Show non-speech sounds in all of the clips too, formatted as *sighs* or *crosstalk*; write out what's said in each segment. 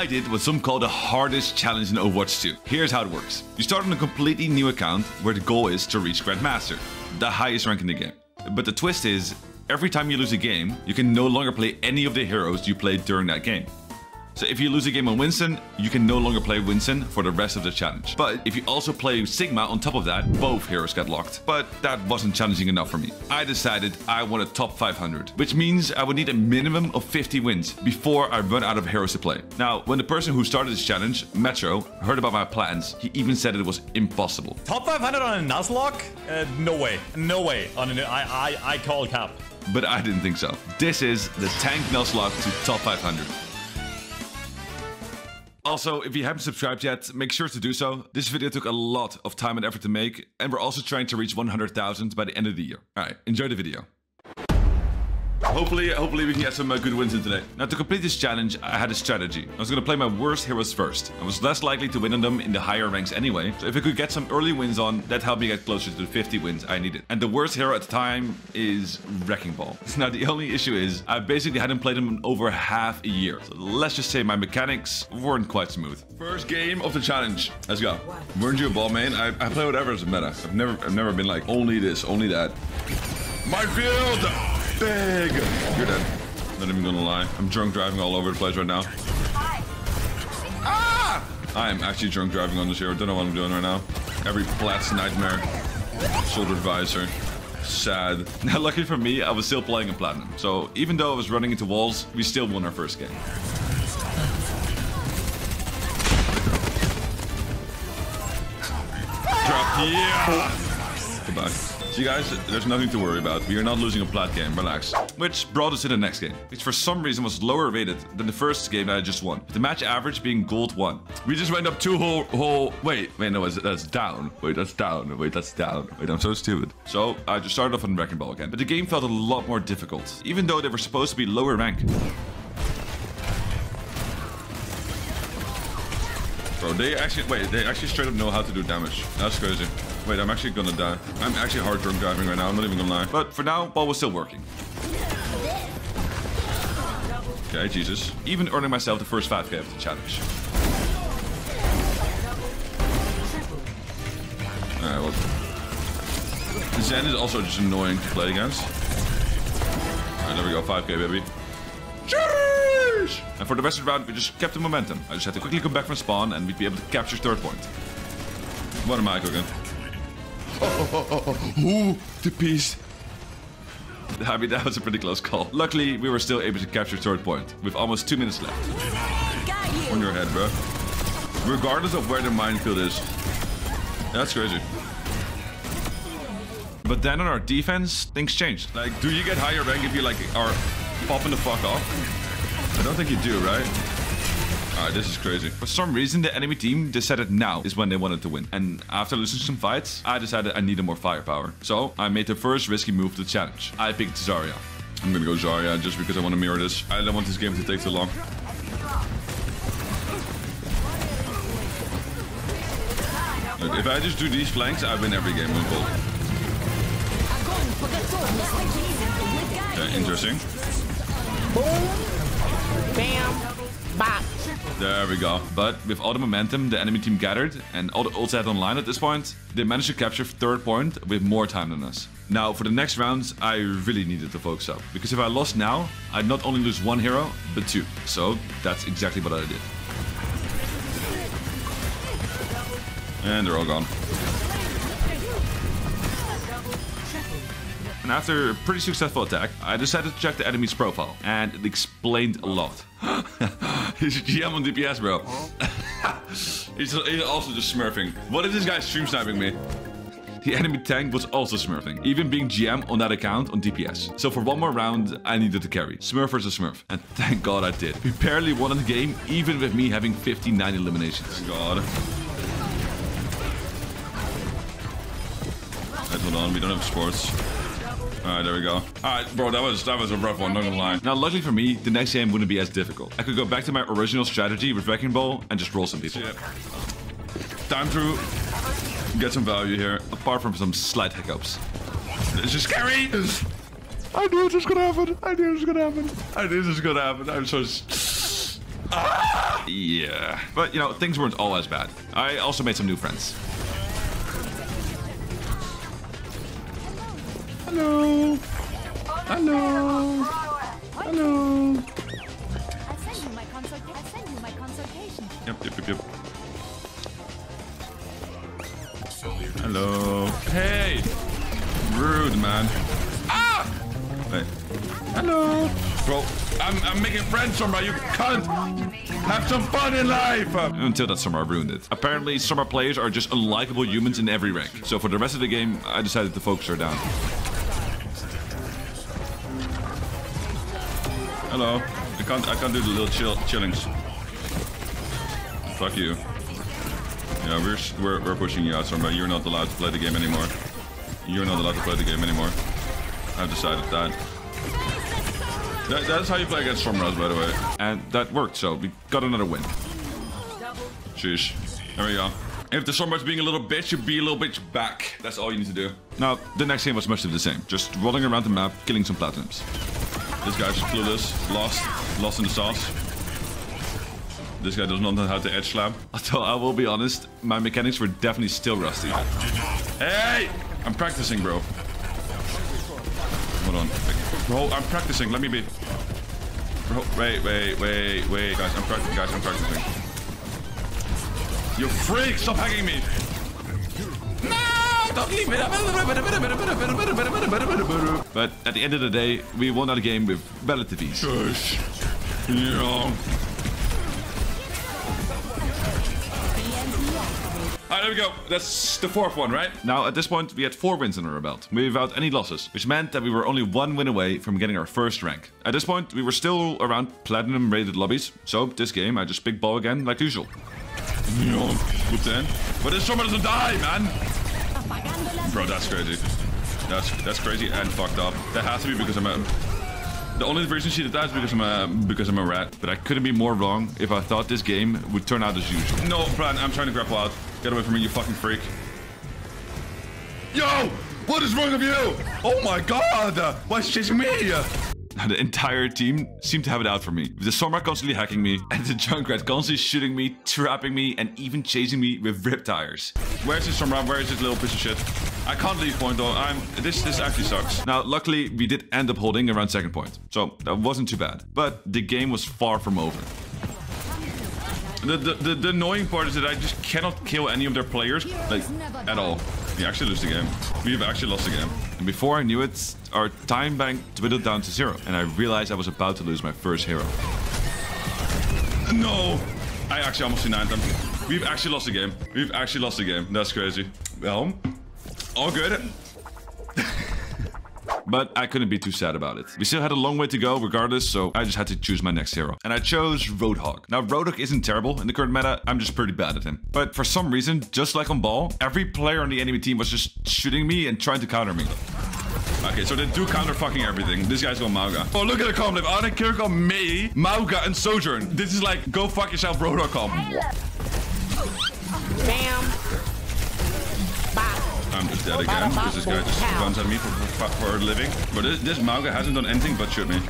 I did what some call the hardest challenge in Overwatch 2. Here's how it works. You start on a completely new account where the goal is to reach Grandmaster, the highest rank in the game. But the twist is, every time you lose a game, you can no longer play any of the heroes you played during that game. So if you lose a game on Winston, you can no longer play Winston for the rest of the challenge. But if you also play Sigma on top of that, both heroes get locked. But that wasn't challenging enough for me. I decided I want a top 500, which means I would need a minimum of 50 wins before I run out of heroes to play. Now, when the person who started this challenge, Metro, heard about my plans, he even said it was impossible. Top 500 on a Nuzlocke? Uh, no way. No way. On an, I, I, I call cap. But I didn't think so. This is the Tank Nuzlocke to top 500. Also, if you haven't subscribed yet, make sure to do so. This video took a lot of time and effort to make, and we're also trying to reach 100,000 by the end of the year. Alright, enjoy the video. Hopefully, hopefully we can get some uh, good wins in today. Now, to complete this challenge, I had a strategy. I was going to play my worst heroes first. I was less likely to win on them in the higher ranks anyway. So if I could get some early wins on, that helped me get closer to the 50 wins I needed. And the worst hero at the time is Wrecking Ball. *laughs* Now, the only issue is I basically hadn't played him in over half a year. So let's just say my mechanics weren't quite smooth. First game of the challenge. Let's go. Weren't you a ball main? I, I play whatever a meta. I've never, I've never been like only this, only that. My field! Big! You're dead. Not even gonna lie. I'm drunk driving all over the place right now. Ah! I am actually drunk driving on this hero. Don't know what I'm doing right now. Every Plat's nightmare. Shoulder visor. Sad. *laughs* Now, lucky for me, I was still playing in Platinum. So even though I was running into walls, we still won our first game. Drop. Yeah! Goodbye. See guys, there's nothing to worry about. We are not losing a plat game, relax. Which brought us to the next game, which for some reason was lower rated than the first game that I just won. The match average being gold one. We just went up two whole, whole, wait, wait, no, that's down. Wait, that's down. Wait, that's down. Wait, I'm so stupid. So I just started off on Wrecking Ball again, but the game felt a lot more difficult, even though they were supposed to be lower rank. Bro, they actually, wait, they actually straight up know how to do damage. That's crazy. Wait, I'm actually gonna die. I'm actually hard drunk driving right now, I'm not even gonna lie. But for now, ball was still working. Okay, Jesus. Even earning myself the first 5k of the challenge. Alright, well. Zen is also just annoying to play against. Alright, there we go, 5k, baby. Sheesh! And for the rest of the round, we just kept the momentum. I just had to quickly come back from spawn and we'd be able to capture third point. What am I cooking? *laughs* Oh, oh, oh, oh. Ooh, the piece. I mean, that was a pretty close call. Luckily, we were still able to capture third point with almost two minutes left. On your head, bro. Regardless of where the minefield is. That's crazy. But then on our defense, things changed. Like, do you get higher rank if you like are popping the fuck off? I don't think you do, right? Alright, this is crazy. For some reason, the enemy team decided now is when they wanted to win. And after losing some fights, I decided I needed more firepower. So I made the first risky move to challenge. I picked Zarya. I'm gonna go Zarya just because I want to mirror this. I don't want this game to take too long. Look, if I just do these flanks, I win every game with gold. Okay, interesting. Boom. Bam. Bop. There we go. But with all the momentum the enemy team gathered and all the ults had online at this point, they managed to capture third point with more time than us. Now, for the next rounds, I really needed to focus up. Because if I lost now, I'd not only lose one hero, but two. So that's exactly what I did. And they're all gone. And after a pretty successful attack, I decided to check the enemy's profile, and it explained a lot. *laughs* he's GM on DPS, bro. *laughs* he's, he's also just smurfing. What if this guy's stream sniping me? The enemy tank was also smurfing, even being GM on that account on DPS. So for one more round, I needed to carry. Smurf versus Smurf. And *laughs* thank god I did. We barely won the game, even with me having 59 eliminations. God. Right, hold on, we don't have sports. Alright, there we go. Alright, bro, that was that was a rough one, not gonna lie. Now, luckily for me, the next game wouldn't be as difficult. I could go back to my original strategy with Wrecking Ball and just roll some people. Time through. Get some value here, apart from some slight hiccups. This is scary! I knew it was gonna happen. I knew it was gonna happen. I knew this was gonna happen. I'm so... Ah! Yeah. But, you know, things weren't all as bad. I also made some new friends. Hello. Hello. Hello. I send you my consult. I send you my consultation. Yep, yep, yep, yep. Hello. Hey! Rude, man. Ah! Wait. Hello. Bro, I'm, I'm making friends, Sombra. You can't have some fun in life. Until that Sombra ruined it. Apparently, Sombra players are just unlikable humans in every rank. So for the rest of the game, I decided to focus her down. Hello. I can't, I can't do the little chill, chillings. Fuck you. Yeah, we're, we're, we're pushing you out, Sombra. You're not allowed to play the game anymore. You're not allowed to play the game anymore. I've decided that. that that's how you play against Stormrose, by the way. And that worked, so we got another win. Sheesh. There we go. If the Stormrose being a little bitch, you be a little bitch back. That's all you need to do. Now, the next game was much of the same. Just rolling around the map, killing some platinums. This guy's clueless, lost, lost in the sauce. This guy does not know how to edge slap. Although *laughs* I will be honest, my mechanics were definitely still rusty. Hey! I'm practicing, bro. Hold on. Bro, I'm practicing. Let me be. Bro, wait, wait, wait, wait. Guys, I'm practicing. Guys, I'm practicing. You freak! Stop hacking me! No! Don't leave me! But at the end of the day, we won that game with relative ease. Shush. Yeah. Alright, there we go. That's the fourth one, right? Now, at this point, we had four wins under our belt, without any losses, which meant that we were only one win away from getting our first rank. At this point, we were still around platinum rated lobbies, so this game I just picked ball again, like usual. Yeah, good then. But this Sombra doesn't die, man! Bro, that's crazy. That's that's crazy and fucked up. That has to be because I'm a... The only reason she did that is because I'm a because I'm a rat. But I couldn't be more wrong if I thought this game would turn out as usual. No, Brad, I'm trying to grapple out. Get away from me, you fucking freak. Yo! What is wrong with you? Oh my god! Why is she chasing me? The entire team seemed to have it out for me. With the Sombra constantly hacking me, and the Junkrat constantly shooting me, trapping me, and even chasing me with rip tires. Where's this Sombra? Where is this little piece of shit? I can't leave point though. I'm this this actually sucks. Now, luckily, we did end up holding around second point, so that wasn't too bad. But the game was far from over. The, the, the, the annoying part is that I just cannot kill any of their players, like, at all. We actually lose the game. We've actually lost the game. And before I knew it, our time bank dwindled down to zero, and I realized I was about to lose my first hero. No! I actually almost denied them. We've actually lost the game. We've actually lost the game. That's crazy. Well, all good. *laughs* But I couldn't be too sad about it. We still had a long way to go regardless, so I just had to choose my next hero. And I chose Roadhog. Now, Roadhog isn't terrible in the current meta, I'm just pretty bad at him. But for some reason, just like on ball, every player on the enemy team was just shooting me and trying to counter me. Okay, so they do counter fucking everything. This guy's got Mauga. Oh, look at the comp. Arne Kirk on me, Mauga, and Sojourn. This is like, go fuck yourself, Roadhog comp. Bam. I'm just dead again because this guy just runs at me for, for, for a living. But this, this Mauga hasn't done anything but shoot me. *laughs*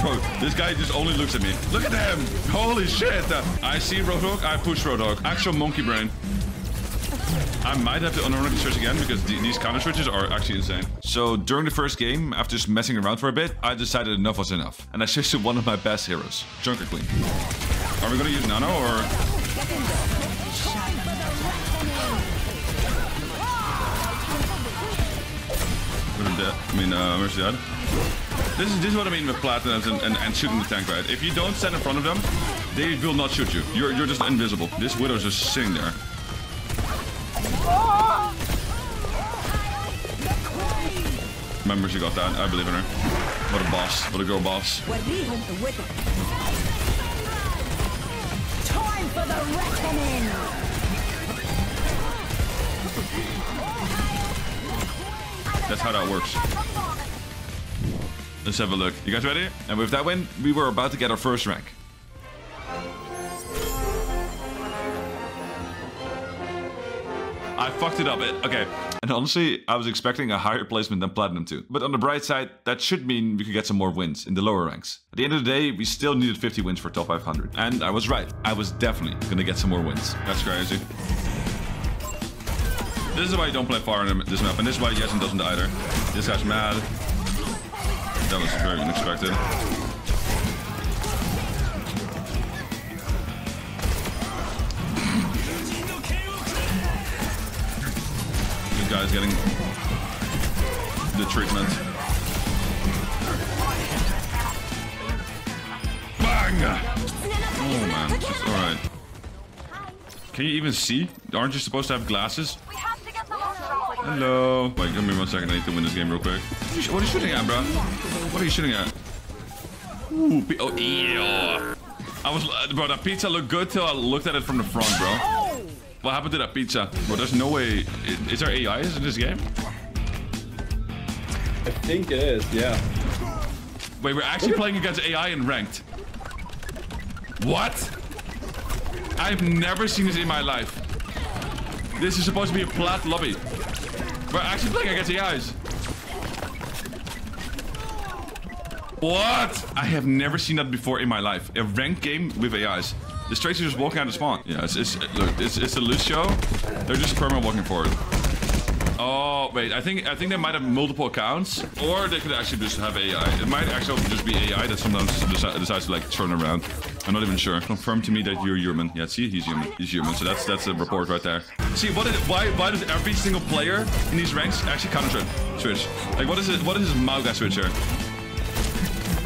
Bro, this guy just only looks at me. Look at him! Holy shit! I see Roadhog, I push Roadhog. Actual monkey brain. I might have to the switch again because th these counter switches are actually insane. So during the first game, after just messing around for a bit, I decided enough was enough. And I switched to one of my best heroes, Junker Queen. Are we gonna use Nano or... Is that? I mean, uh, that? This is this is what I mean with platinums and, and, and shooting the tank, right? If you don't stand in front of them, they will not shoot you. You're you're just invisible. This widow's just sitting there. Remember, she got that. I believe in her. What a boss. What a girl boss. Time for the reckoning. That's how that works. Let's have a look. You guys ready? And with that win, we were about to get our first rank. I fucked it up. It, okay, And honestly, I was expecting a higher placement than Platinum 2. But on the bright side, that should mean we could get some more wins in the lower ranks. At the end of the day, we still needed 50 wins for top 500. And I was right. I was definitely gonna get some more wins. That's crazy. This is why you don't play far in this map, and this is why Yesen doesn't either. This guy's mad. That was very unexpected. This guy's getting the treatment. Bang! Oh man, alright. Can you even see? Aren't you supposed to have glasses? We have to get the monster off. Hello. Wait, give me one second. I need to win this game real quick. What are you, what are you shooting at, bro? What are you shooting at? Ooh, oh, ew. I was, uh, bro, that pizza looked good till I looked at it from the front, bro. What happened to that pizza? Bro, there's no way. i- Is there AIs in this game? I think it is, yeah. Wait, we're actually playing against AI in ranked. What? I've never seen this in my life. This is supposed to be a plat lobby. We're actually playing against AIs. What? I have never seen that before in my life. A ranked game with AIs. The Tracer just walking out of spawn. Yeah, it's, it's look, it's, it's a loose show. They're just perma walking forward. Oh wait, I think I think they might have multiple accounts, or they could actually just have AI. It might actually just be AI that sometimes deci- decides to like turn around. I'm not even sure. Confirm to me that you're human. Yeah, see, he's human. He's human. So that's that's a report right there. See, what is why why does every single player in these ranks actually counter switch? Like, what is it? What is his Mauga switch here?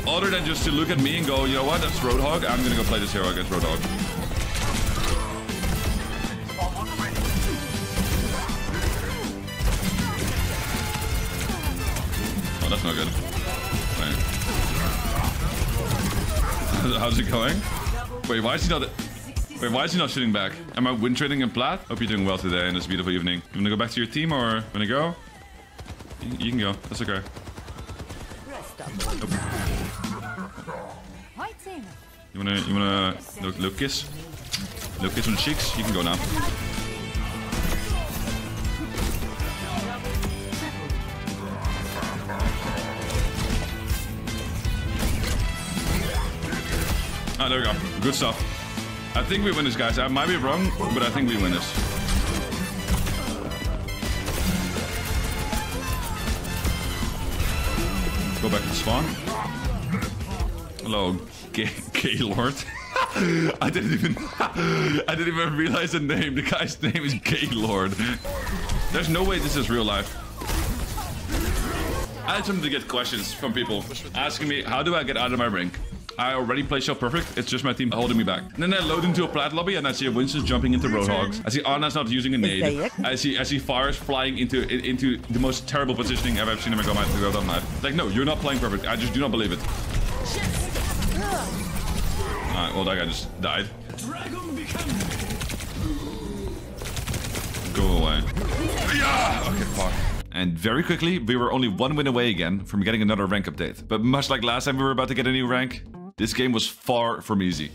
Other than just to look at me and go, you know what? That's Roadhog. I'm gonna go play this hero against Roadhog. Oh, that's not good. Wait. *laughs* How's it going? Wait, why is he not... Wait, why is he not shooting back? Am I win trading in plat? Hope you're doing well today in this beautiful evening. You wanna go back to your team or wanna go? You, can go. That's okay. You wanna, you wanna, little, little kiss? Little kiss on the cheeks? You can go now. There we go. Good stuff. I think we win this, guys. I might be wrong, but I think we win this. Go back to spawn. Hello, Gay, *laughs* Gaylord. *laughs* I didn't even *laughs* I didn't even realize the name. The guy's name is Gaylord. There's no way this is real life. I had to get questions from people asking me how do I get out of my rank? I already play Shell Perfect. It's just my team holding me back. And then I load into a plat lobby and I see a Winston jumping into Roadhogs. I see Ana's not using a nade. I see I see Pharahs flying into into the most terrible positioning I've ever seen go my go down knife. Like no, you're not playing perfect. I just do not believe it. Alright, well that guy just died. Go away. Yeah! Okay, fuck. And very quickly, we were only one win away again from getting another rank update. But much like last time we were about to get a new rank, this game was far from easy.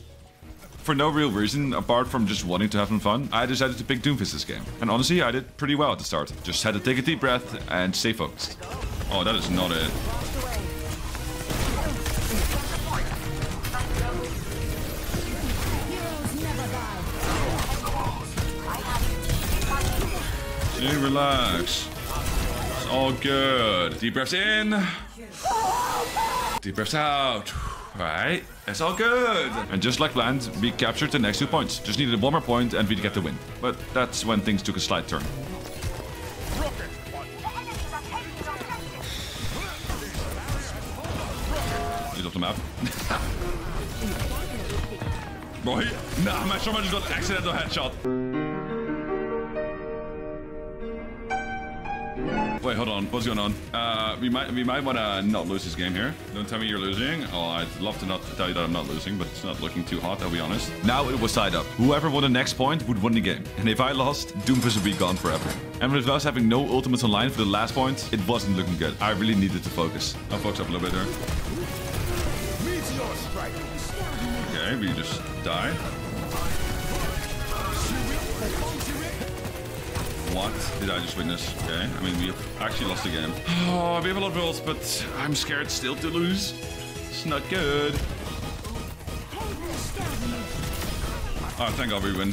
For no real reason, apart from just wanting to have some fun, I decided to pick Doomfist this game. And honestly, I did pretty well at the start. Just had to take a deep breath and stay focused. Oh, that is not it. Hey, relax. It's all good. Deep breaths in. Deep breaths out. Right, it's all good. And just like planned, we captured the next two points. Just needed one more point and we'd get the win. But that's when things took a slight turn. He's off the map. *laughs* Boy, nah, man, someone just got accidental headshot. Wait, hold on. What's going on? Uh, we might we might want to not lose this game here. Don't tell me you're losing. Oh, I'd love to not tell you that I'm not losing, but it's not looking too hot, I'll be honest. Now it was tied up. Whoever won the next point would win the game. And if I lost, Doomfist would be gone forever. And with us having no ultimates online for the last point, it wasn't looking good. I really needed to focus. I'll focus up a little bit here. Okay, we just die. What did I just witness? Okay, I mean, we've actually lost the game. Oh, we have a lot of rolls, but I'm scared still to lose. It's not good. Oh, thank God we win.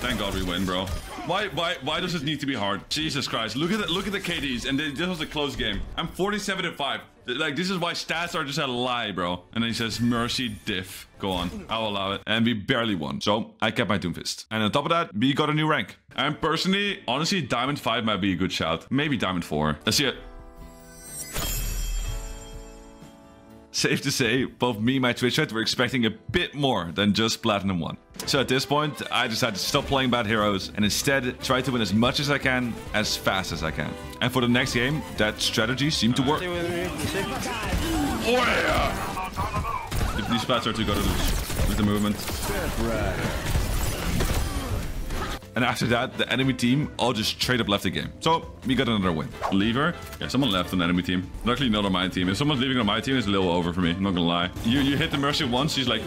Thank God we win, bro. Why, why, why does it need to be hard? Jesus Christ! Look at the, look at the KDs, and they, this was a close game. I'm 47 and five. Like this is why stats are just a lie, bro. And he says mercy diff. Go on, I'll allow it. And we barely won, so I kept my Doomfist. And on top of that, we got a new rank. And personally, honestly, Diamond 5 might be a good shout. Maybe Diamond 4. Let's see it. Safe to say, both me and my Twitch chat were expecting a bit more than just Platinum 1. So at this point, I decided to stop playing bad heroes and instead try to win as much as I can, as fast as I can. And for the next game, that strategy seemed to work. These are too good with the movement. And after that, the enemy team all just straight up left the game. So we got another win. Lever? Yeah, someone left on the enemy team. Luckily not on my team. If someone's leaving on my team, it's a little over for me. I'm not gonna lie. You you hit the Mercy once, she's like...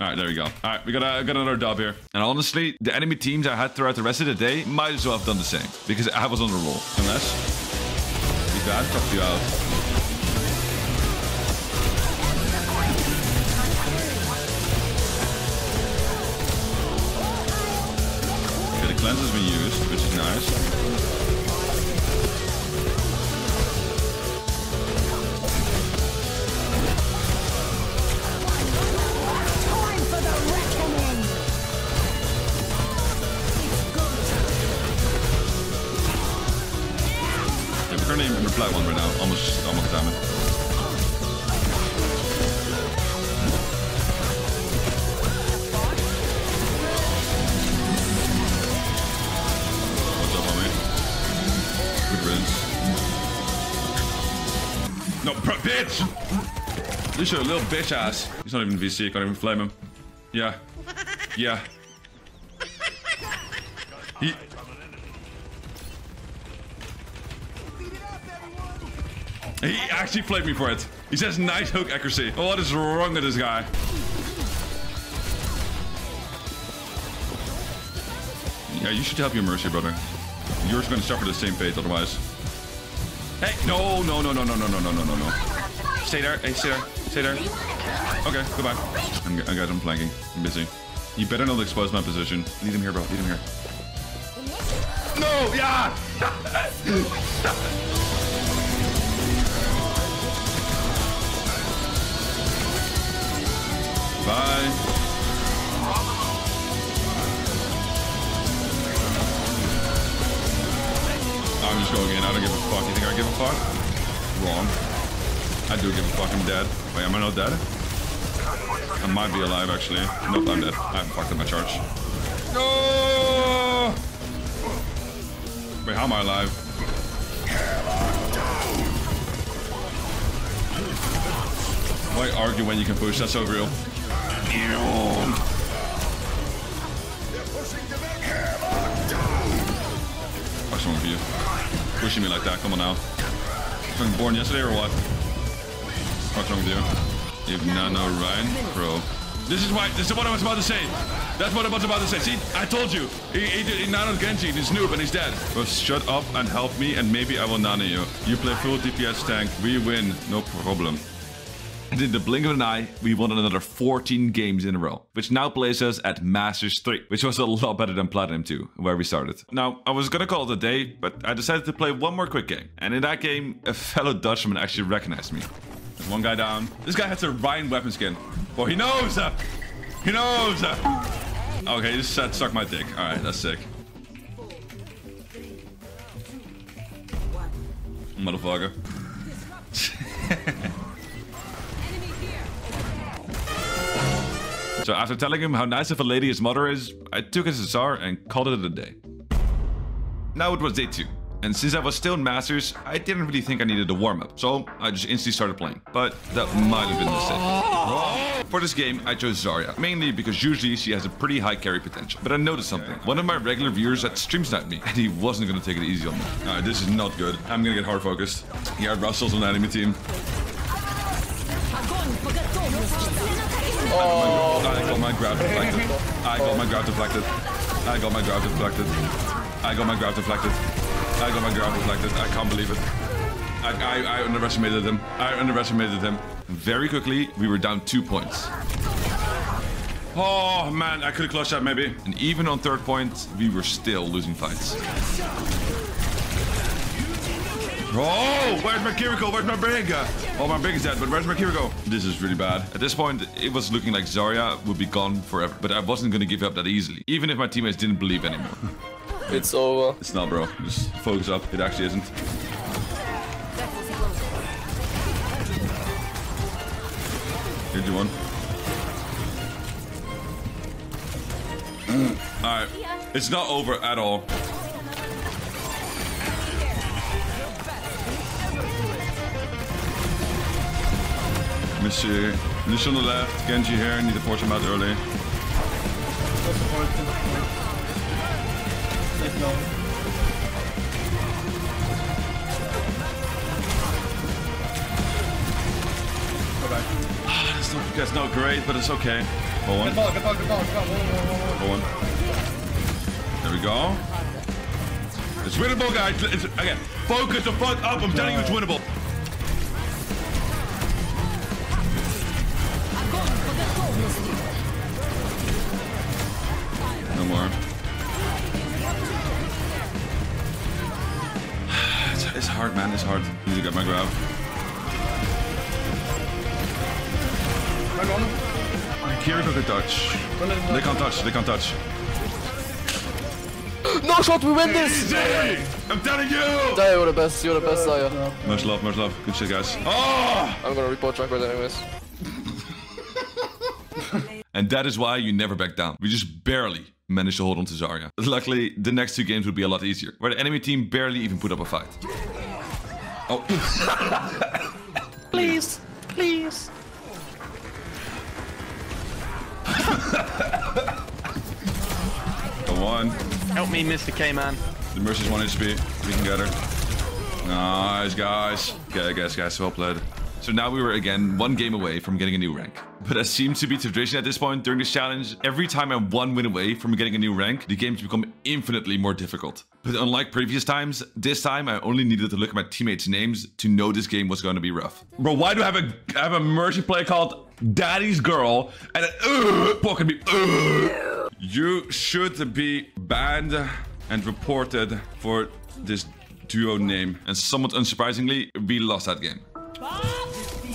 Alright, there we go. Alright, we got, a, got another dub here. And honestly, the enemy teams I had throughout the rest of the day might as well have done the same. Because I was on the roll. Unless... He's bad, fuck you out. Has been used, which is nice. Bitch! This your little bitch ass. He's not even VC, can't even flame him. Yeah. Yeah. He, He actually played me for it. He says nice hook accuracy. Oh, what is wrong with this guy? Yeah, you should help your Mercy, brother. You're going to suffer the same fate otherwise. Hey, no, no, no, no, no, no, no, no, no, no, no. Stay there. Hey, stay there. Stay there. Okay, goodbye. I'm, I got him flanking. I'm busy. You better not expose my position. Lead him here, bro. Lead him here. No! Yeah! Bye. I'm just going in. I don't give a fuck. You think I give a fuck? Wrong. I do give a fuck. I'm dead. Wait, am I not dead? I might be alive, actually. Nope, I'm dead. I fucked up my charge. No! Wait, how am I alive? Why argue when you can push? That's so real. What's wrong with you? Pushing me like that, come on now. Fucking born yesterday or what? What's wrong with you? Have nano Ryan? Bro. This is why, this is what I was about to say. That's what I was about to say. See, I told you. He, he, he nanoed Genji, he's noob and he's dead. Well, shut up and help me and maybe I will nano you. You play full DPS tank, we win, no problem. And in the blink of an eye, we won another 14 games in a row, which now places us at Masters 3, which was a lot better than Platinum 2, where we started. Now, I was gonna call it a day, but I decided to play one more quick game. And in that game, a fellow Dutchman actually recognized me. One guy down. This guy has a Ryan weapon skin. Well, he knows! Uh, he knows! Uh. Okay, he just said suck my dick. Alright, that's sick. Motherfucker. *laughs* So after telling him how nice of a lady his mother is, I took his Czar and called it a day. Now it was day two, and since I was still in Masters, I didn't really think I needed a warm-up, so I just instantly started playing. But that might have been a mistake. For this game, I chose Zarya, mainly because usually she has a pretty high carry potential. But I noticed something. One of my regular viewers had stream sniped me, and he wasn't gonna take it easy on me. Alright, this is not good. I'm gonna get hard focused. Yeah, Russell's on the enemy team. Oh I got my grab deflected. I got my grab deflected. I got my grab deflected. I got my grab deflected. I got my grab deflected. I can't believe it. I, I, I underestimated them. I underestimated him. Very quickly, we were down two points. Oh man, I could have clutched that maybe. And even on third point, we were still losing fights. Oh, where's my Kiriko? Where's my big? Oh, my big is dead, but where's my Kiriko? This is really bad. At this point, it was looking like Zarya would be gone forever, but I wasn't going to give up that easily, even if my teammates didn't believe anymore. *laughs* It's over. It's not, bro. Just focus up. It actually isn't. Here's your one. Alright. It's not over at all. Monsieur. Lush on the left, Genji here, need to force him out early. That's not, that's not great, but it's okay. Hold on. Hold on. There we go. It's winnable, guys. It's, again, focus the fuck up. I'm telling you, it's winnable. No shot, we win this! Easy! I'm telling you! Daya, you're the best, you're the best, Daya. Much love, much love. Good shit, guys. Oh! I'm gonna report Tranquil anyways. *laughs* And that is why you never back down. We just barely managed to hold on to Zarya. Luckily, the next two games would be a lot easier, where the enemy team barely even put up a fight. Oh. *laughs* Please, please. *laughs* Go on. Help me, Mr. K-Man. The Mercy's 1 HP. We can get her. Nice, guys. Okay, guys, guys, well played. So now we were again one game away from getting a new rank. But as seems to be tradition at this point during this challenge, every time I'm one win away from getting a new rank, the games become infinitely more difficult. But unlike previous times, this time I only needed to look at my teammates' names to know this game was going to be rough. Bro, why do I have a I have a mercy play called Daddy's Girl and a uh, pocket me? Uh. You should be banned and reported for this duo name. And somewhat unsurprisingly, we lost that game.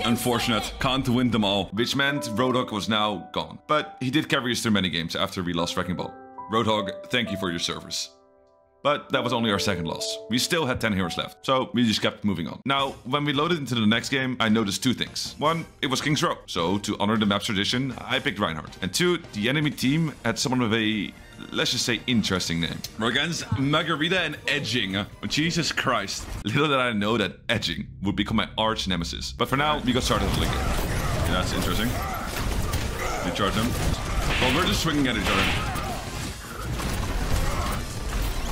Unfortunate, can't win them all, which meant Roadhog was now gone. But he did carry us through many games after we lost Wrecking Ball. Roadhog, thank you for your service. But that was only our second loss. We still had 10 heroes left, so we just kept moving on. Now, when we loaded into the next game, I noticed two things. One, it was King's Row, so to honor the map's tradition, I picked Reinhardt. And two, the enemy team had someone with a, let's just say, interesting name. Against Margarita and Edging. Oh, Jesus Christ. Little did I know that Edging would become my arch nemesis. But for now, we got started with game. Yeah, that's interesting. We charge them. Well, we're just swinging at each other.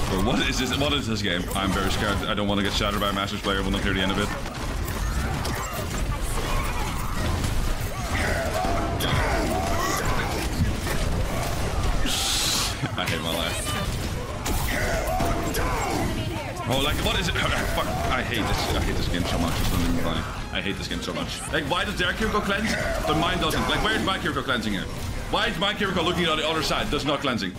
Bro, what is this? What is this game? I'm very scared. I don't want to get shattered by a Masters player. We'll not hear the end of it. *laughs* I hate my life. Oh, like, what is it? *laughs* Fuck, I hate this. I hate this game so much. It's not even funny. I hate this game so much. Like, why does their Kiriko cleanse, but mine doesn't? Like, where's my Kiriko cleansing here? Why is my Kiriko looking at the other side? Does not cleansing.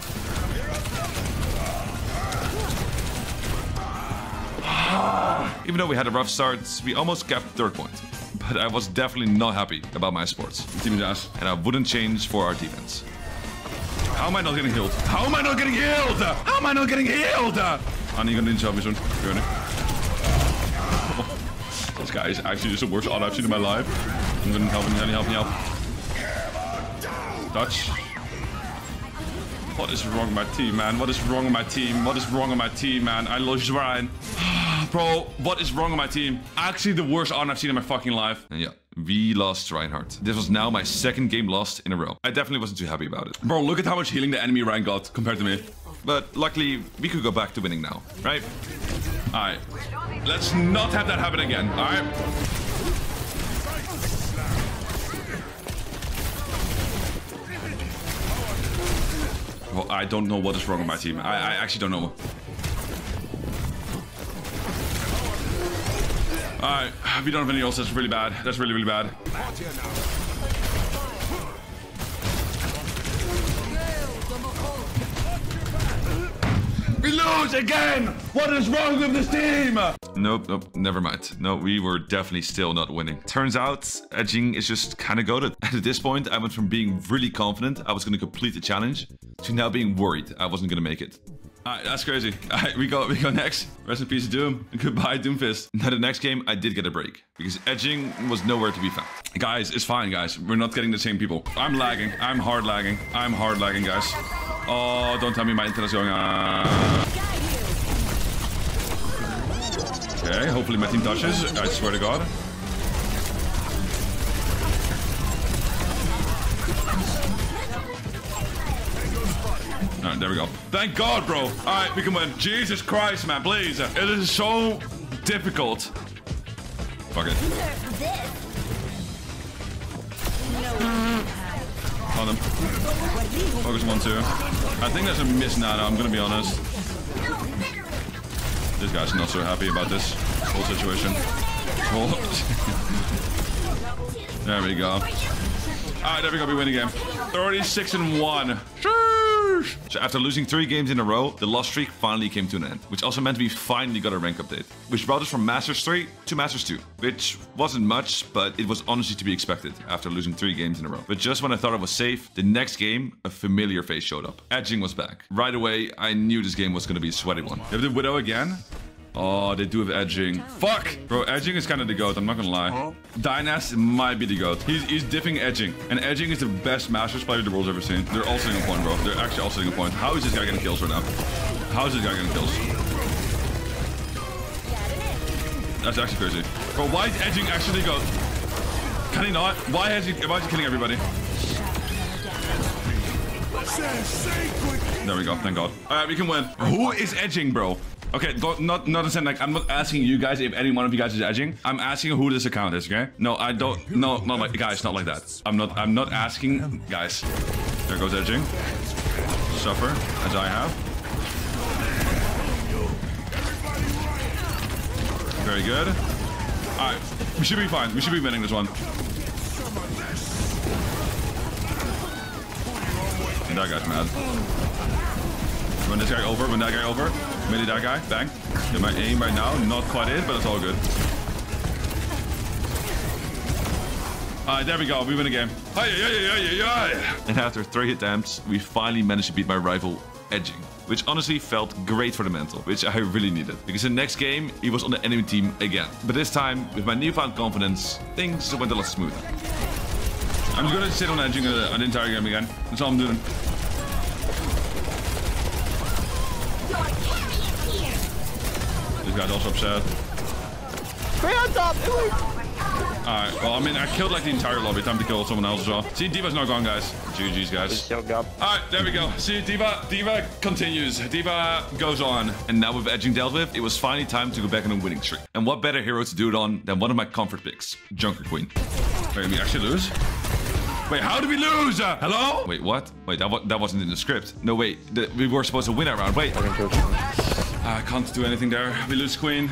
Even though we had a rough start, we almost kept third point. But I was definitely not happy about my sports. Team ass. And I wouldn't change for our defense. How am I not getting healed? How am I not getting healed? How am I not getting healed? I'm niet gonna insult me soon. Good. This guy is actually just the worst odd I've seen in my life. I'm gonna help him, help me, help me, help. Dutch. What is wrong with my team, man? What is wrong with my team? What is wrong with my team, man? I lost Ryan. Bro, what is wrong with my team? Actually, the worst on I've seen in my fucking life. And yeah, we lost Reinhardt. This was now my second game lost in a row. I definitely wasn't too happy about it. Bro, look at how much healing the enemy Rein got compared to me. But luckily, we could go back to winning now, right? All right. Let's not have that happen again, all right? Well, I don't know what is wrong with my team. I, I actually don't know. Alright, we don't have any ults. That's really bad. That's really, really bad. We lose again! What is wrong with this team? Nope, nope, never mind. No, we were definitely still not winning. Turns out, edging is just kind of goaded. *laughs* At this point, I went from being really confident I was going to complete the challenge to now being worried I wasn't going to make it. Alright, that's crazy. Alright, we go we go next. Rest in peace, Doom. *laughs* Goodbye, Doomfist. Now the next game, I did get a break because edging was nowhere to be found. Guys, it's fine, guys. We're not getting the same people. I'm lagging. I'm hard lagging. I'm hard lagging, guys. Oh, don't tell me my internet's going on. Okay, hopefully my team touches. I swear to God. Alright, there we go. Thank God, bro. Alright, we can win. Jesus Christ, man, please. It is so difficult. Fuck it. On them. Focus one, two. I think there's a miss Nana, I'm gonna be honest. This guy's not so happy about this whole situation. *laughs* *laughs* There we go. Alright, there we go. We win again. 36 and 1. Sheesh. So after losing three games in a row, the loss streak finally came to an end, which also meant we finally got a rank update, which brought us from Masters 3 to Masters 2, which wasn't much, but it was honestly to be expected after losing three games in a row. But just when I thought I was safe, the next game, a familiar face showed up. Edging was back. Right away, I knew this game was going to be a sweaty one. They have the Widow again. Oh, they do have edging. Fuck! Bro, edging is kind of the goat, I'm not gonna lie. Dynas might be the goat. He's, he's dipping edging. And edging is the best Masters player the world's ever seen. They're all sitting a point, bro. They're actually all sitting a point. How is this guy getting kills right now? How is this guy getting kills? That's actually crazy. Bro, why is edging actually goat? Can he not? Why is he, why is he killing everybody? There we go, thank God. Alright, we can win. Who is edging, bro? Okay, don't, not not say like I'm not asking you guys if any one of you guys is edging. I'm asking who this account is, okay? No, I don't. No, not like guys, not like that. I'm not. I'm not asking guys. There goes edging. Suffer as I have. Very good. All right, we should be fine. We should be winning this one. And that guy's mad. Run this guy over, run that guy over. Midi that guy, bang. Get my aim right now, not quite it, but it's all good. Alright, there we go, we win a game. And after three attempts, we finally managed to beat my rival, Edging. Which honestly felt great for the mental, which I really needed. Because the next game, he was on the enemy team again. But this time, with my newfound confidence, things went a lot smoother. I'm just gonna sit on Edging uh, an entire game again. That's all I'm doing. This guy's also upset. Great on top! Alright, well, I mean, I killed like the entire lobby. Time to kill someone else as well. See, D.Va's not gone, guys. GG's, guys. Alright, there we go. See, D.Va, D.Va continues. D.Va goes on. And now with edging dealt with, it was finally time to go back on a winning streak. And what better hero to do it on than one of my comfort picks, Junker Queen. Wait, we actually lose? Wait, how did we lose? Uh, hello? Wait, what? Wait, that, wa that wasn't in the script. No, wait. The, we were supposed to win that round. Wait. I can't do anything there. We lose Queen.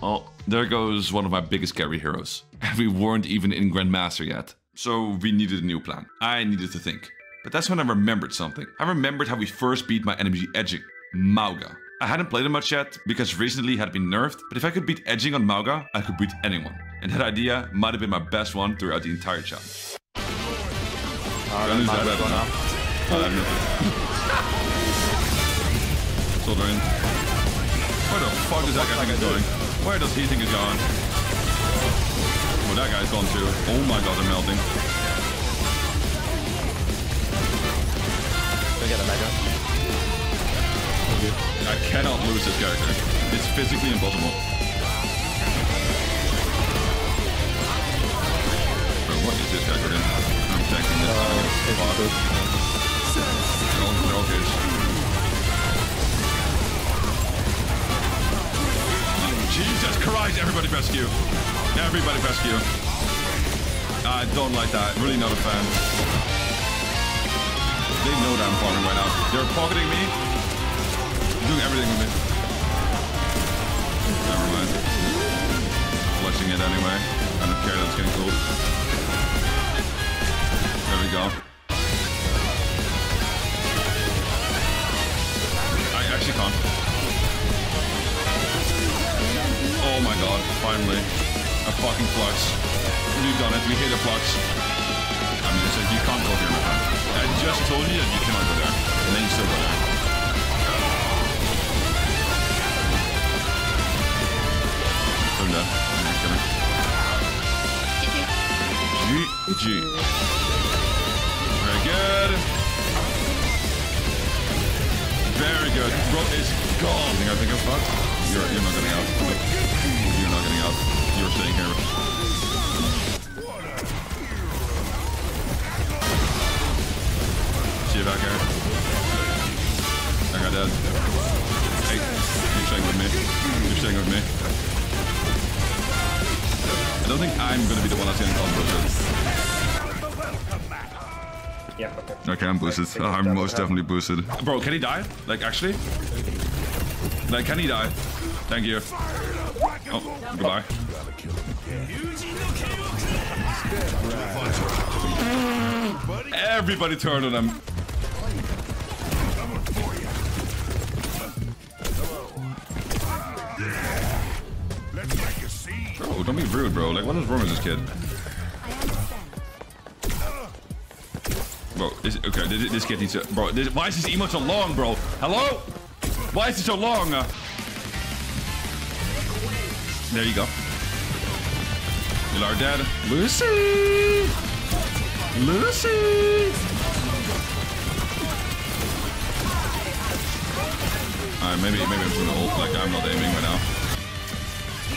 Oh, there goes one of my biggest carry heroes. And *laughs* we weren't even in Grandmaster yet. So we needed a new plan. I needed to think. But that's when I remembered something. I remembered how we first beat my enemy edging, Mauga. I hadn't played him much yet because recently he had been nerfed, but if I could beat edging on Mauga, I could beat anyone. And that idea might have been my best one throughout the entire challenge. Uh, That. Oh, I have nothing. Soldering. Where the fuck does that guy think he's going? Where does he think he's going? Oh, that guy's gone too. Oh my god, they're melting. Go get a mega. I cannot lose this character. It's physically impossible. Bro, what is this character doing? I'm tanking this. Uh, Jesus Christ, everybody rescue. Everybody rescue. I don't like that. Really not a fan. They know that I'm farming right now. They're pocketing me. Doing everything with me. Never mind. Flexing it anyway. I don't care, that's getting cool. There we go. Actually. Oh my god, finally. A fucking flux. We've done it, we hit a flux. I mean, it's like, you can't go here, man. I just told you that you cannot go there. And then you still go there. I'm done. I'm kidding. GG. Very good. Bro is gone. I think I think I'm fucked. You're, you're not getting out. You're not getting out. You're staying here. See you back here. I got dead. Hey, you're staying with me. You're staying with me. I don't think I'm gonna be the one that's getting boosted. Yeah, okay. Okay, I'm boosted. Oh, I'm most definitely boosted. Bro, can he die? Like, actually? Like, can he die? Thank you. Oh, goodbye. Everybody turned on him. Bro, don't be rude, bro. Like, what is wrong with this kid? Bro, this, okay, this, this kid needs to. Bro, this, why is this emote so long, bro? Hello? Why is it so long? Uh, there you go. You are dead. Lucy! Lucy! Alright, maybe, maybe I'm too old. Like, I'm not aiming right now.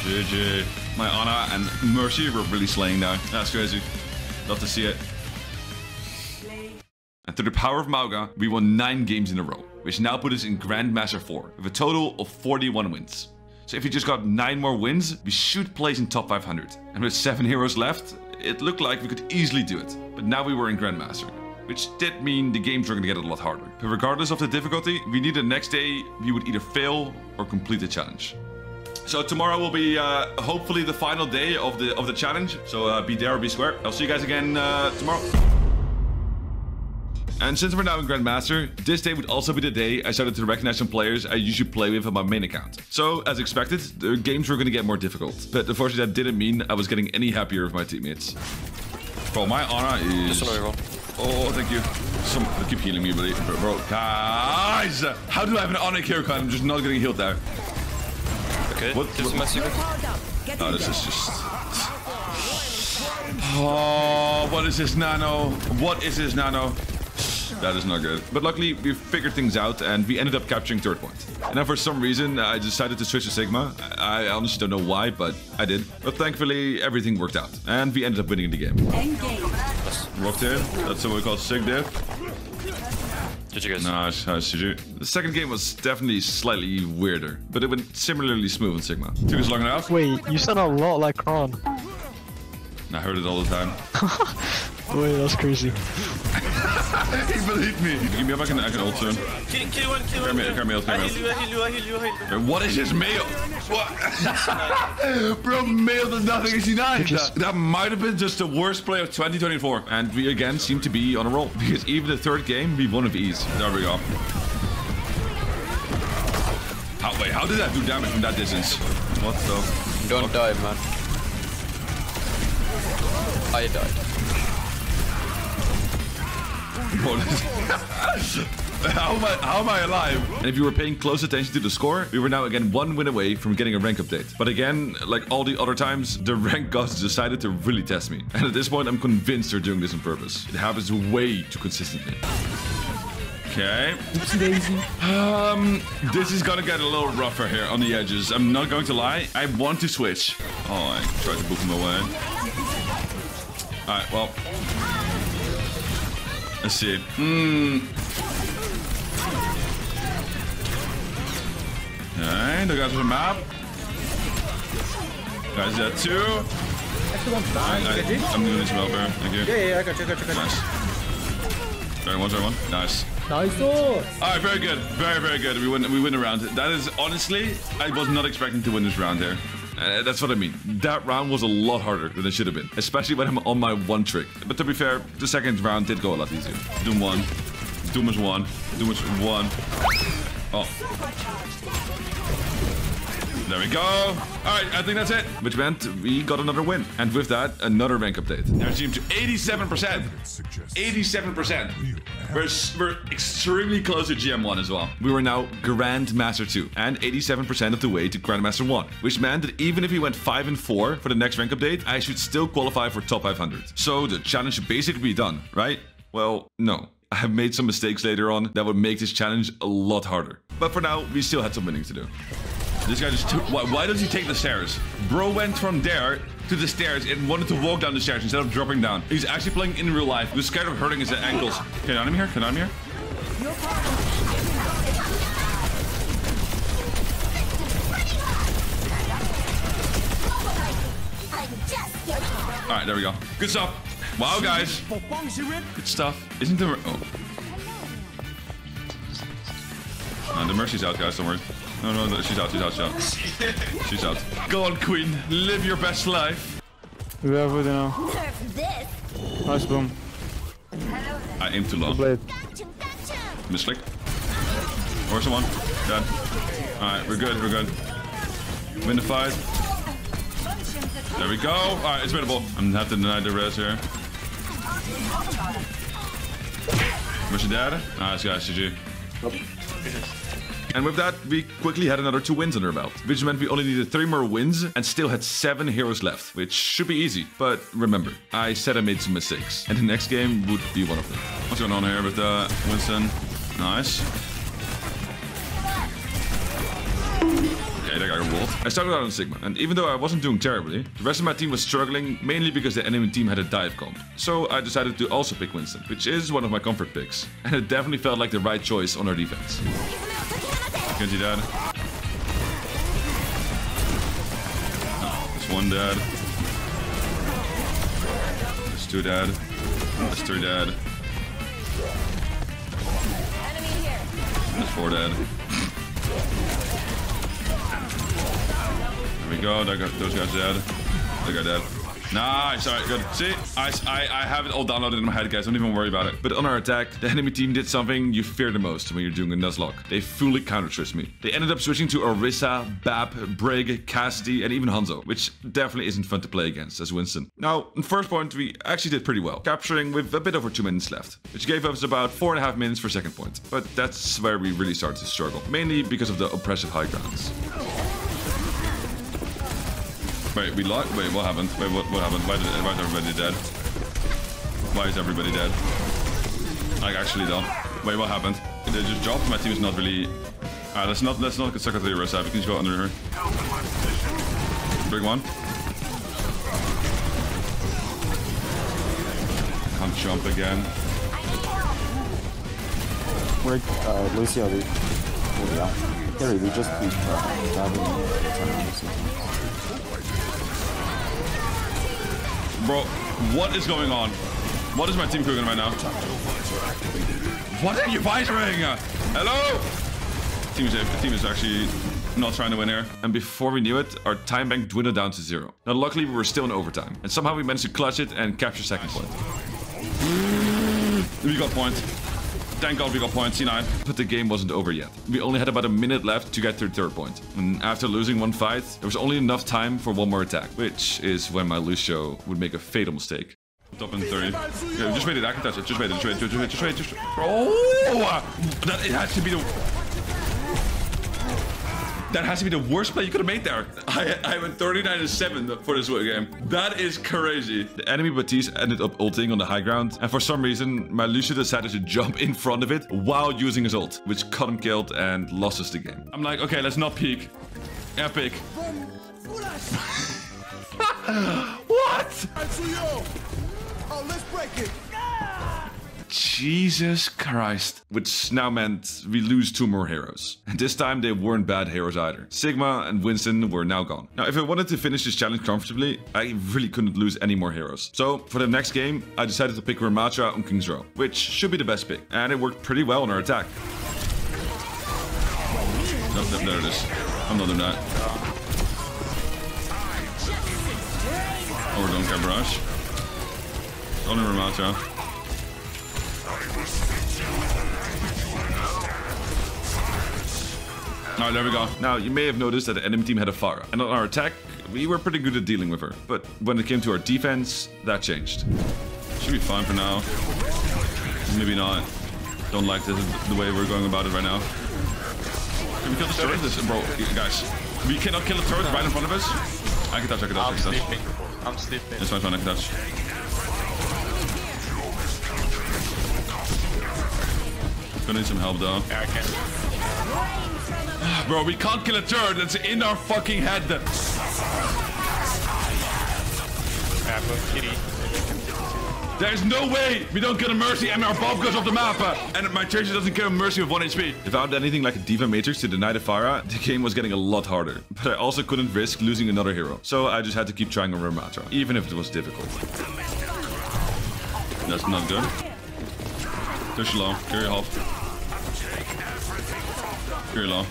GG. My Ana and Mercy were really slaying now. That's crazy. Love to see it. And through the power of Mauga, we won 9 games in a row, which now put us in Grandmaster 4, with a total of 41 wins. So if we just got 9 more wins, we should place in top 500. And with 7 heroes left, it looked like we could easily do it. But now we were in Grandmaster, which did mean the games were going to get a lot harder. But regardless of the difficulty, we knew the next day we would either fail or complete the challenge. So tomorrow will be uh, hopefully the final day of the of the challenge. So uh, be there or be square. I'll see you guys again uh, tomorrow. And since we're now in Grandmaster, this day would also be the day I started to recognize some players I usually play with on my main account. So, as expected, the games were going to get more difficult. But unfortunately, that didn't mean I was getting any happier with my teammates. Bro, my Ana is... Oh, thank you. Some, keep healing me, but bro, bro, guys, how do I have an honor hero card? I'm just not getting healed there. Okay, What- oh, this is what- my secret. Oh, this is just. Oh, what is this nano? What is this nano? That is not good. But luckily, we figured things out and we ended up capturing third point. And then for some reason, I decided to switch to Sigma. I I honestly don't know why, but I did. But thankfully, everything worked out. And we ended up winning the game. Engage. Walked in. That's what we call Sig Diff. Did you guys? Nice, nice. GG. The second game was definitely slightly weirder, but it went similarly smooth in Sigma. Took us long enough. Wait, you sound a lot like Kron. I heard it all the time. *laughs* Wait, that's crazy. *laughs* he believed me. Give me up, I can, I can ult soon. Kill, kill one, kill one. Carry me, carry me out, I heal you, I heal you, I heal you, I heal you. What is his mail? What? *laughs* Bro, mail does nothing is denied. just- That, that might have been just the worst play of 2024. And we again seem to be on a roll. Because even the third game, we won with ease. There we go. How, wait, how did that do damage from that distance? What the? Don't die, man. I died. What is- how, am I, how am I alive? And if you were paying close attention to the score, we were now again one win away from getting a rank update. But again, like all the other times, the *laughs* rank gods decided to really test me. And at this point, I'm convinced they're doing this on purpose. It happens way too consistently. Okay. Um, this is gonna get a little rougher here on the edges. I'm not going to lie. I want to switch. Oh, I tried to book him away. All right, well. Let's see. Hmm. Alright, I got the map. Guys, that too. Extra one. I, Nice. Get it? am doing this well, bro. Thank you. Yeah, yeah, I got you, I got you, I got you. Nice. Very one, very one. Nice. Nice. All right, very good, very very good. We win, we win a round. That is honestly, I was not expecting to win this round here. Uh, that's what I mean. That round was a lot harder than it should have been, especially when I'm on my one trick. But to be fair, the second round did go a lot easier. Doom one, Doom is one, Doom is one. Oh. There we go. All right, I think that's it. Which meant we got another win. And with that, another rank update. Our team to 87%. 87%. We're, we're extremely close to GM1 as well. We were now Grandmaster 2 and 87% of the way to Grandmaster 1, which meant that even if we went 5 and 4 for the next rank update, I should still qualify for top 500. So the challenge should basically be done, right? Well, no. I have made some mistakes later on that would make this challenge a lot harder. But for now, we still had some winning to do. This guy just took. Why, why does he take the stairs? Bro went from there to the stairs and wanted to walk down the stairs instead of dropping down. He's actually playing in real life. He was scared of hurting his ankles. Can I him here? Can I him here? All right, there we go. Good stuff. Wow, guys. Good stuff. Isn't there? Oh. Uh, the mercy's out, guys. Don't worry. No, no, no. She's out. She's out. She's out. She's out. Go on, Queen. Live your best life. We have it now. Nice boom. I aim too low. Blade. Gotcha, gotcha. Misclick. Or someone. Dead. Alright, we're good, we're good. Win the fight. There we go. Alright, it's winnable. I'm gonna have to deny the res here. Was your dad? Nice guys, GG. And with that, we quickly had another two wins under our belt, which meant we only needed three more wins and still had seven heroes left, which should be easy. But remember, I said I made some mistakes, and the next game would be one of them. What's going on here with uh, Winston? Nice. Okay, that got rolled. I started out on Sigma, and even though I wasn't doing terribly, the rest of my team was struggling, mainly because the enemy team had a dive comp. So I decided to also pick Winston, which is one of my comfort picks, and it definitely felt like the right choice on our defense. Genji dead. There's one dead. There's two dead. There's three dead. There's four dead. There we go. Got, those guys dead. That guy dead. Nice. All right, good. See, I, I, I have it all downloaded in my head, guys. Don't even worry about it. But on our attack, the enemy team did something you fear the most when you're doing a Nuzlocke. They fully counter-trust me. They ended up switching to Orisa, Bap, Brig, Cassidy, and even Hanzo, which definitely isn't fun to play against as Winston. Now, in first point, we actually did pretty well, capturing with a bit over two minutes left, which gave us about four and a half minutes for second point. But that's where we really started to struggle, mainly because of the oppressive high grounds. Wait, we locked? Wait, what happened? Wait, what, what happened? Why, did, why is everybody dead? Why is everybody dead? I actually, don't. Wait, what happened? They just dropped? My team is not really... Alright, let's not, let's not get stuck at the hero side. We can just go under here. Big one. Can't jump again. Wait, uh, Lucio, oh, yeah. Gary, we just beat uh, Dragon Bro, what is going on? What is my team cooking right now? What are you fighting? Hello? Team is, team is actually not trying to win here. And before we knew it, our time bank dwindled down to zero. Now, luckily, we were still in overtime. And somehow we managed to clutch it and capture second point. We got point. Thank God we got point, C9. But the game wasn't over yet. We only had about a minute left to get to the third point. And after losing one fight, there was only enough time for one more attack, which is when my Lucio would make a fatal mistake. Top in 30. Yeah, just wait it, I can touch it. Just wait it, just wait, just wait, just wait, just wait. Oh! That, it has to be the... That has to be the worst play you could have made there. I, I went 39 to 7 for this game. That is crazy. The enemy Baptiste ended up ulting on the high ground, and for some reason, my Lucio decided to jump in front of it while using his ult, which got him killed and lost us the game. I'm like, okay, let's not peek. Epic. *laughs* what? Jesus Christ. Which now meant we lose two more heroes. And this time they weren't bad heroes either. Sigma and Winston were now gone. Now, if I wanted to finish this challenge comfortably, I really couldn't lose any more heroes. So, for the next game, I decided to pick Ramattra on King's Row, which should be the best pick. And it worked pretty well on our attack. No, no, there it is. I'm not doing that. Oh, we're doing Cabarage. Only Ramattra. Alright, there we go. Now, you may have noticed that the enemy team had a Pharah. And on our attack, we were pretty good at dealing with her. But when it came to our defense, that changed. Should be fine for now. Maybe not. Don't like the, the way we're going about it right now. Can we kill the turret? This, bro, guys. We cannot kill the turret right in front of us. I can touch, I can touch, I I'm can touch. sleeping. I'm sleeping. Fine, fine, I can touch. Gonna need some help though. Yeah, Bro, we can't kill a turret. That's in our fucking head. Yeah. There's no way we don't get a mercy and our Bob goes off the map. uh, And my Tracer doesn't get a mercy with 1 HP. If I had anything like a D.Va Matrix to deny the Pharah, the game was getting a lot harder. But I also couldn't risk losing another hero. So I just had to keep trying on Ramattra, even if it was difficult. That's not good. Push low. Carry off. Carry low.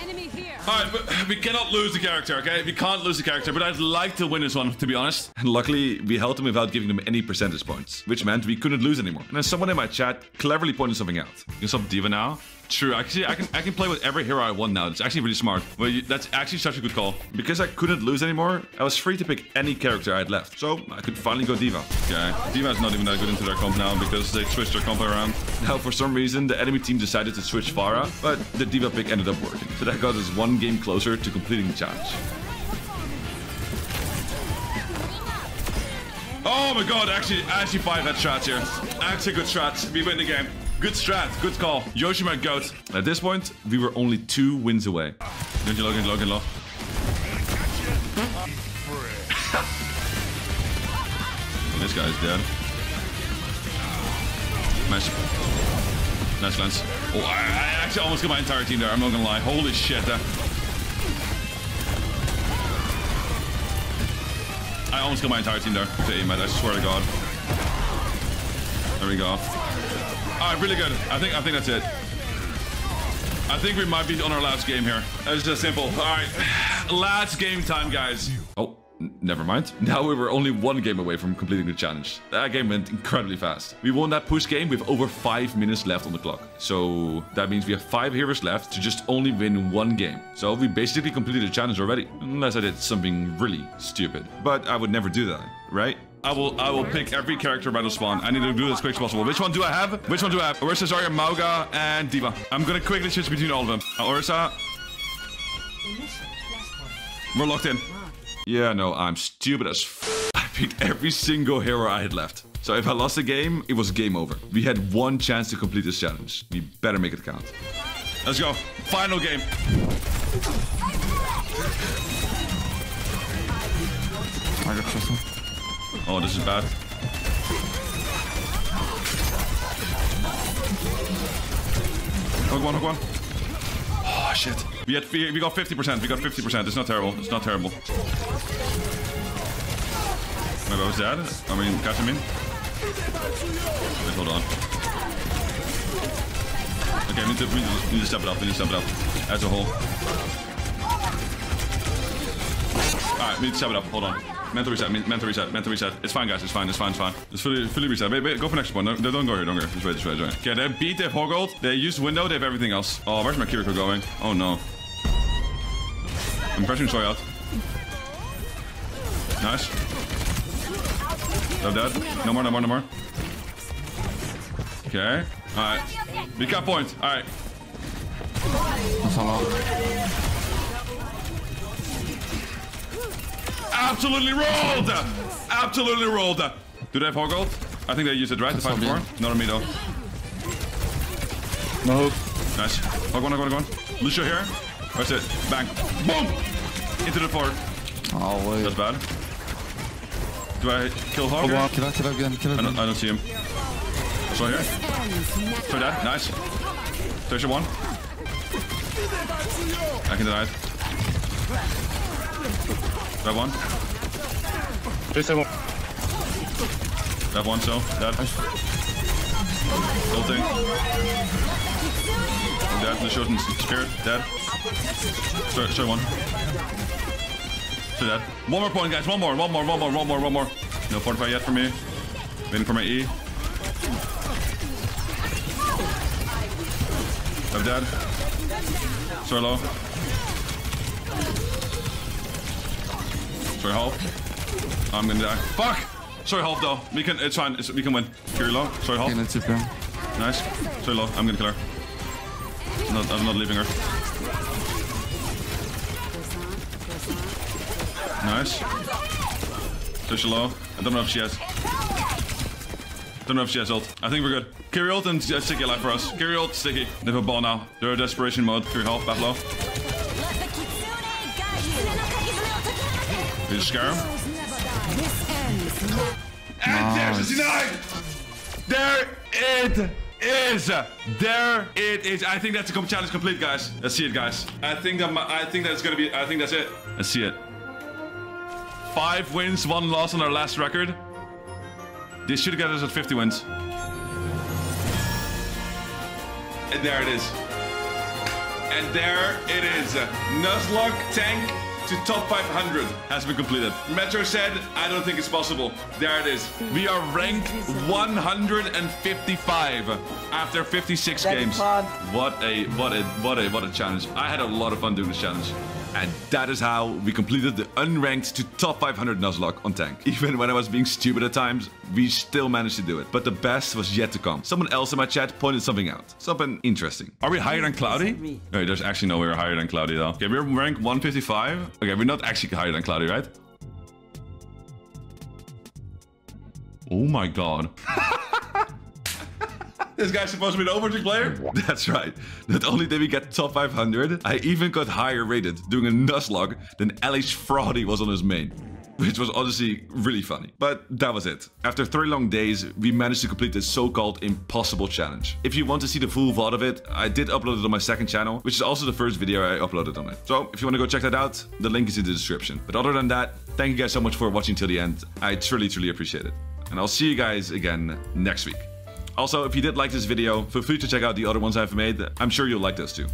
Enemy here. Alright, we cannot lose the character, okay? We can't lose the character, but I'd like to win this one, to be honest. And luckily, we held them without giving them any percentage points, which meant we couldn't lose anymore. And then someone in my chat cleverly pointed something out. You can stop D.Va now. True, actually, I can I can play with every hero I want now. It's actually really smart. Well, that's actually such a good call. Because I couldn't lose anymore, I was free to pick any character I had left. So I could finally go D.Va. Okay, is not even that good into their comp now because they switched their comp around. Now, for some reason, the enemy team decided to switch Pharah, but the D.Va pick ended up working. So that got us one game closer to completing the challenge. Oh my god, actually, actually five had strats here. Actually good strats. We win the game. Good strat, good call. Yoshi my goat. At this point, we were only two wins away. Get low, get low, get low. this guy is dead. Nice. Nice glance. Oh, I, I actually almost got my entire team there. I'm not gonna lie. Holy shit. uh. I almost got my entire team there at. I swear to God. There we go. All right, really good. I think I think that's it. I think we might be on our last game here. It's just simple. All right, *sighs* last game time, guys. Oh, never mind. *laughs* Now we were only one game away from completing the challenge. That game went incredibly fast. We won that push game with over five minutes left on the clock. So that means we have five heroes left to just only win one game. So we basically completed the challenge already. Unless I did something really stupid. But I would never do that, right? I will I will pick every character battle spawn. I need to do this as quick as possible. Which one do I have? Which one do I have? Orisa, Zarya, Mauga, and D.Va. I'm gonna quickly switch between all of them. Uh, Orisa. We're locked in. Yeah, no, I'm stupid as f I picked every single hero I had left. So if I lost the game, it was game over. We had one chance to complete this challenge. We better make it count. Let's go. Final game. I got. Oh, this is bad. Hook one, hook one. Oh, shit. We, had, we we got 50%. We got 50%. It's not terrible. It's not terrible. My bow is dead. I mean, catch him in. Wait, hold on. Okay, we need, to, we, need to, we need to step it up. We need to step it up. As a whole. Alright, we need to step it up. Hold on. Mental reset, mental reset, mental reset. It's fine, guys. It's fine, it's fine, it's fine. It's fully, fully reset. Wait, wait, go for next one. No, don't go here, don't go here. Just wait, just wait, just wait. Okay, they beat, they have Hoggold, they use window, they have everything else. Oh, where's my Kiriko going? Oh no. I'm pressuring Soy out. Nice. No dead. No more, no more, no more. Okay. Alright. We got point. Alright. That's a lot. Absolutely rolled! Absolutely rolled! Do they have Hoggold? I think they use it, right? The 5 4? Not on me though. No. hook. Nice. Hog one, hog one, hog one. Lucio here. That's it. Bang. Boom! Into the floor. Oh, wait. That's bad. Do I kill Hog? Oh, wow. Kill it, kill it again, kill it I don't. I don't see him. So here. So that. Nice. Station one. I can deny it. That one. Just one. That one, so. That. Ulting. Dead. The shooting spirit. Dead. Sorry, sorry, one. So dead. One more point, guys. One more, one more, one more, one more, one more. No fortify yet for me. Waiting for my E. I'm dead. Sorry, low. Sorry, half. I'm gonna die. Fuck! Sorry, half though. We can. It's fine. It's, we can win. Fury low. Sorry, half. let's go. Nice. Sorry, low. I'm gonna kill her. I'm not, I'm not leaving her. Nice. Push her low. I don't know if she has. Don't know if she has ult. I think we're good. Carry ult and uh, sticky life for us. Carry ult, sticky. They have a ball now. They're desperation mode. Carry health, back low. You scare him? And there's a denied! There it is! There it is. I think that's a challenge complete, guys. Let's see it, guys. I think that I think that's gonna be. I think that's it. Let's see it. Five wins, one loss on our last record. This should get us at 50 wins. And there it is. And there it is. Nuzlocke tank to top 500 has been completed. Metro said, I don't think it's possible. There it is. We are ranked 155 after 56 games. What a what a what a what a challenge. I had a lot of fun doing this challenge. And that is how we completed the unranked to top 500 Nuzlocke on tank. *laughs* Even when I was being stupid at times, we still managed to do it. But the best was yet to come. Someone else in my chat pointed something out. Something interesting. Are we higher than Cloudy? Okay, there's actually no way we're higher than Cloudy though. Okay, we're rank 155. Okay, we're not actually higher than Cloudy, right? Oh my god. *laughs* This guy's supposed to be an Overwatch player? *laughs* That's right. Not only did we get top 500, I even got higher rated doing a Nuzlocke than Alice Fraudy was on his main. Which was honestly really funny. But that was it. After three long days, we managed to complete this so-called impossible challenge. If you want to see the full VOD of it, I did upload it on my second channel, which is also the first video I uploaded on it. So if you want to go check that out, the link is in the description. But other than that, thank you guys so much for watching till the end. I truly, truly appreciate it. And I'll see you guys again next week. Also, if you did like this video, feel free to check out the other ones I've made. I'm sure you'll like those too.